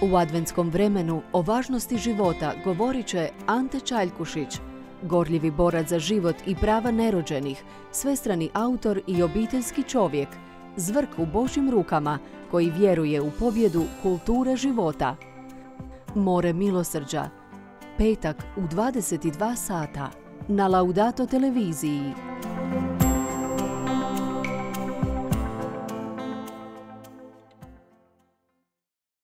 U adventskom vremenu o važnosti života govorit će Ante Čaljkušić, gorljivi borac za život i prava nerođenih, svestrani autor i obiteljski čovjek, zvrk u Božim rukama koji vjeruje u pobjedu kulture života. More milosrđa, petak u 22 sata na Laudato televiziji.